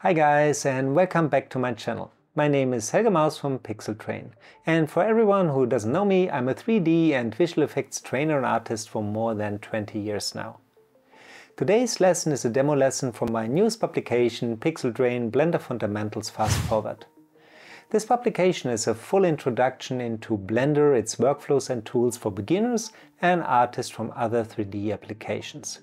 Hi guys and welcome back to my channel. My name is Helge Maus from Pixel Train. And for everyone who doesn't know me, I'm a 3D and visual effects trainer and artist for more than 20 years now. Today's lesson is a demo lesson from my newest publication Pixel Train Blender Fundamentals Fast Forward. This publication is a full introduction into Blender, its workflows and tools for beginners and artists from other 3D applications.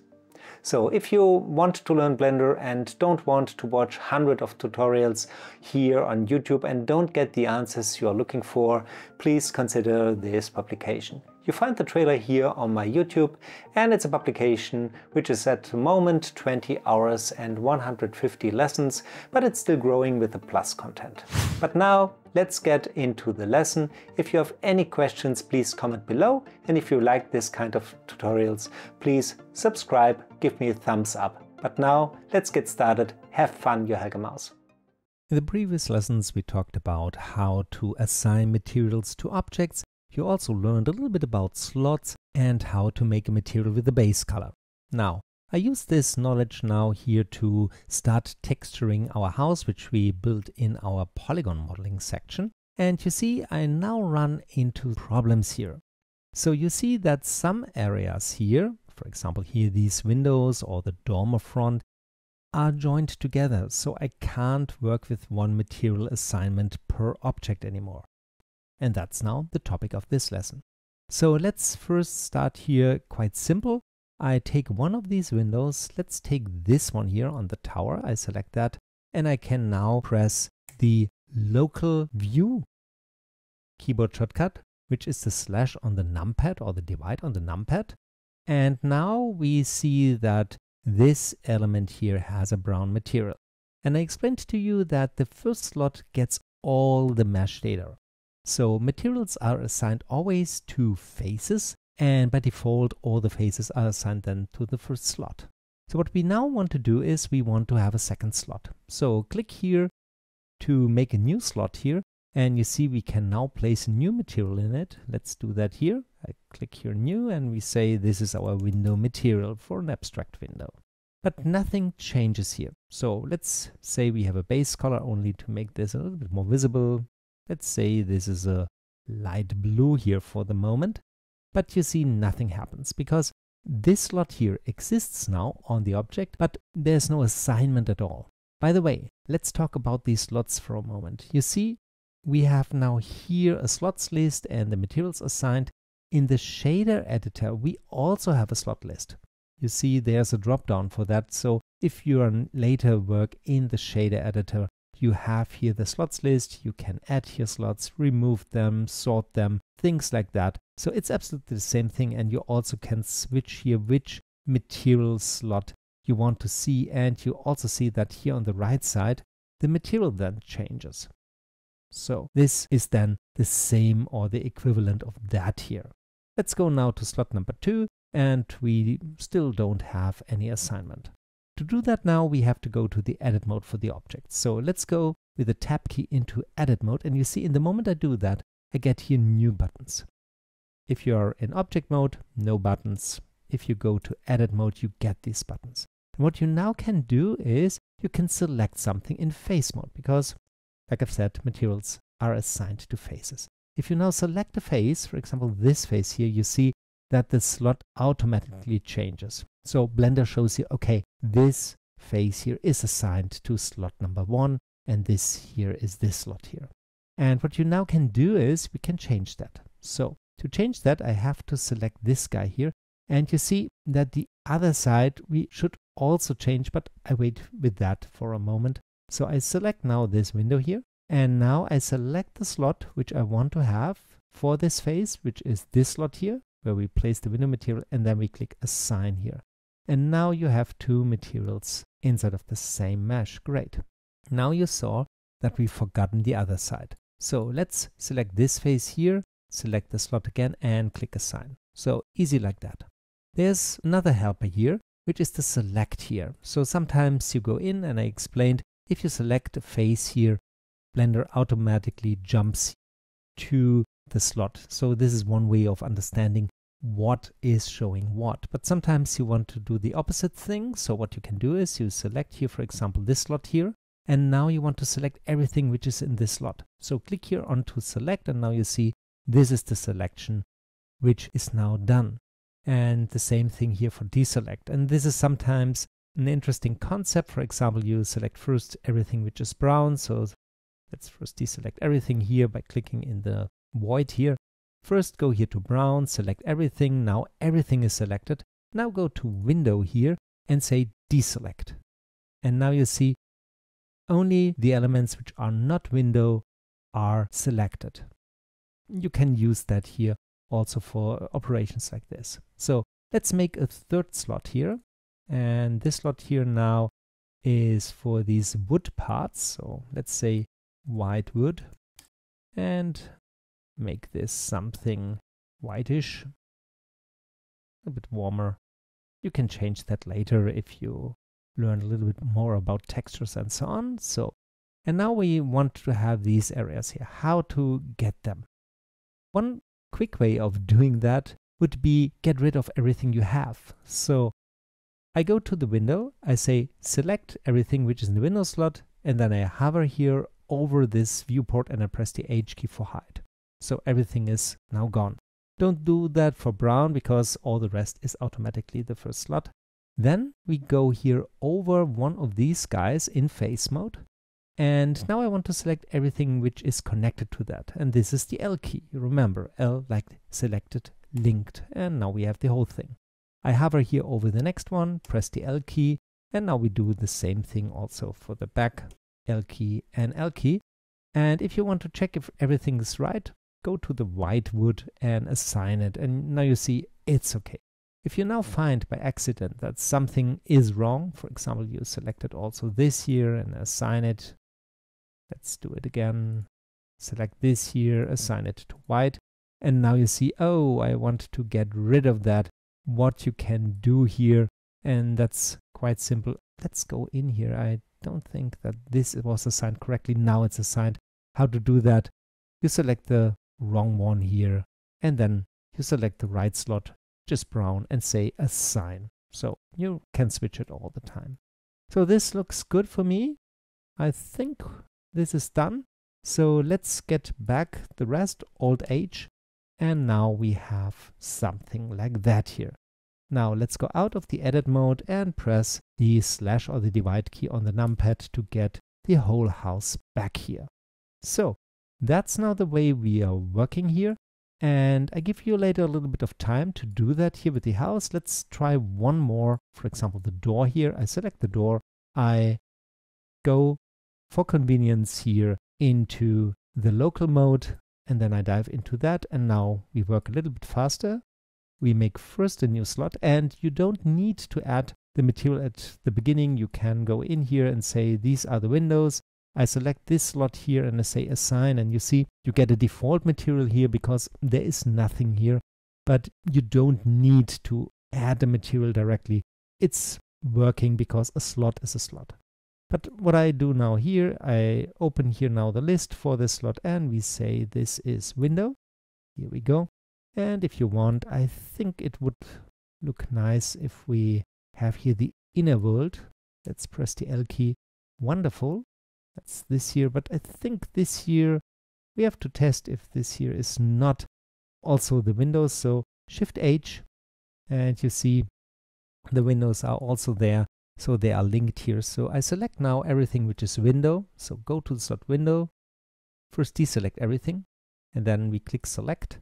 So if you want to learn Blender and don't want to watch hundreds of tutorials here on YouTube and don't get the answers you are looking for, please consider this publication. You find the trailer here on my YouTube and it's a publication which is at the moment 20 hours and 150 lessons, but it's still growing with the plus content. But now let's get into the lesson. If you have any questions, please comment below. And if you like this kind of tutorials, please subscribe, give me a thumbs up. But now let's get started. Have fun, your Helge Maus. In the previous lessons we talked about how to assign materials to objects you also learned a little bit about slots and how to make a material with a base color. Now, I use this knowledge now here to start texturing our house, which we built in our polygon modeling section. And you see, I now run into problems here. So you see that some areas here, for example, here these windows or the dormer front, are joined together. So I can't work with one material assignment per object anymore. And that's now the topic of this lesson. So let's first start here quite simple. I take one of these windows, let's take this one here on the tower, I select that, and I can now press the local view keyboard shortcut, which is the slash on the numpad or the divide on the numpad. And now we see that this element here has a brown material. And I explained to you that the first slot gets all the mesh data. So materials are assigned always to faces and by default all the faces are assigned then to the first slot. So what we now want to do is we want to have a second slot. So click here to make a new slot here and you see we can now place a new material in it. Let's do that here. I click here new and we say this is our window material for an abstract window. But nothing changes here. So let's say we have a base color only to make this a little bit more visible. Let's say this is a light blue here for the moment, but you see nothing happens because this slot here exists now on the object, but there's no assignment at all. By the way, let's talk about these slots for a moment. You see, we have now here a slots list and the materials assigned. In the shader editor, we also have a slot list. You see there's a drop down for that. So if you later work in the shader editor, you have here the slots list, you can add here slots, remove them, sort them, things like that. So it's absolutely the same thing and you also can switch here which material slot you want to see and you also see that here on the right side the material then changes. So this is then the same or the equivalent of that here. Let's go now to slot number two and we still don't have any assignment. To do that now, we have to go to the edit mode for the object. So let's go with the tab key into edit mode. And you see in the moment I do that, I get here new buttons. If you're in object mode, no buttons. If you go to edit mode, you get these buttons. And what you now can do is you can select something in face mode because, like I've said, materials are assigned to faces. If you now select a face, for example, this face here, you see that the slot automatically changes. So Blender shows you, okay, this face here is assigned to slot number one, and this here is this slot here. And what you now can do is we can change that. So to change that, I have to select this guy here. And you see that the other side we should also change, but I wait with that for a moment. So I select now this window here. And now I select the slot which I want to have for this face, which is this slot here, where we place the window material, and then we click Assign here. And now you have two materials inside of the same mesh. Great. Now you saw that we've forgotten the other side. So let's select this face here, select the slot again and click assign. So easy like that. There's another helper here, which is the select here. So sometimes you go in and I explained, if you select a face here, Blender automatically jumps to the slot. So this is one way of understanding what is showing what. But sometimes you want to do the opposite thing. So what you can do is you select here, for example, this slot here, and now you want to select everything which is in this slot. So click here on to select and now you see this is the selection which is now done. And the same thing here for deselect. And this is sometimes an interesting concept. For example, you select first everything which is brown. So let's first deselect everything here by clicking in the void here. First go here to brown, select everything. Now everything is selected. Now go to window here and say deselect. And now you see only the elements which are not window are selected. You can use that here also for operations like this. So let's make a third slot here. And this slot here now is for these wood parts. So let's say white wood and make this something whitish, a bit warmer. You can change that later if you learn a little bit more about textures and so on. So, and now we want to have these areas here, how to get them. One quick way of doing that would be get rid of everything you have. So I go to the window, I say select everything which is in the window slot, and then I hover here over this viewport and I press the H key for hide. So everything is now gone. Don't do that for brown because all the rest is automatically the first slot. Then we go here over one of these guys in face mode. And now I want to select everything which is connected to that. And this is the L key. Remember, L like selected, linked. And now we have the whole thing. I hover here over the next one, press the L key, and now we do the same thing also for the back, L key and L key. And if you want to check if everything is right, go to the white wood and assign it. And now you see it's okay. If you now find by accident that something is wrong, for example, you selected also this here and assign it, let's do it again, select this here, assign it to white, and now you see, oh, I want to get rid of that, what you can do here, and that's quite simple. Let's go in here. I don't think that this was assigned correctly. Now it's assigned. How to do that? You select the wrong one here, and then you select the right slot just brown and say assign. So you can switch it all the time. So this looks good for me. I think this is done. So let's get back the rest, Alt H, and now we have something like that here. Now let's go out of the edit mode and press the slash or the divide key on the numpad to get the whole house back here. So that's now the way we are working here. And I give you later a little bit of time to do that here with the house. Let's try one more. For example, the door here. I select the door. I go for convenience here into the local mode and then I dive into that and now we work a little bit faster. We make first a new slot and you don't need to add the material at the beginning. You can go in here and say these are the windows I select this slot here and I say assign and you see you get a default material here because there is nothing here but you don't need to add the material directly. It's working because a slot is a slot. But what I do now here, I open here now the list for this slot and we say this is window. Here we go. And if you want, I think it would look nice if we have here the inner world. Let's press the L key. Wonderful. That's this here, but I think this here we have to test if this here is not also the windows. So Shift H, and you see the windows are also there. So they are linked here. So I select now everything which is window. So go to the slot window. First deselect everything. And then we click select.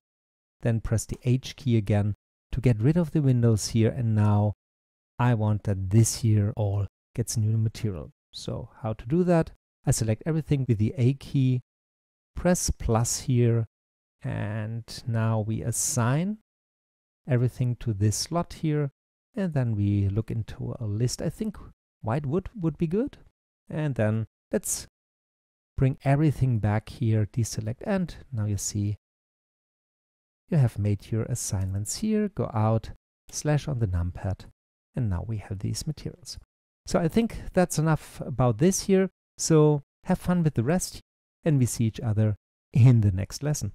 Then press the H key again to get rid of the windows here. And now I want that this here all gets new material. So how to do that? I select everything with the A key, press plus here, and now we assign everything to this slot here, and then we look into a list. I think white wood would be good. And then let's bring everything back here, deselect, and now you see you have made your assignments here, go out, slash on the numpad, and now we have these materials. So I think that's enough about this here. So have fun with the rest, and we see each other in the next lesson.